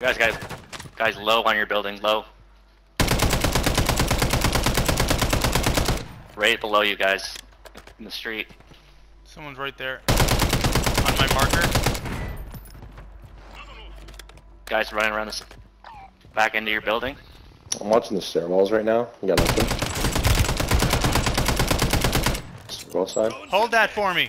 Guys, guys, guys, low on your building, low. Right below you guys, in the street. Someone's right there. On my marker. Guys running around this, back into your building. I'm watching the stairwells right now. You got nothing. Both side. Hold that for me.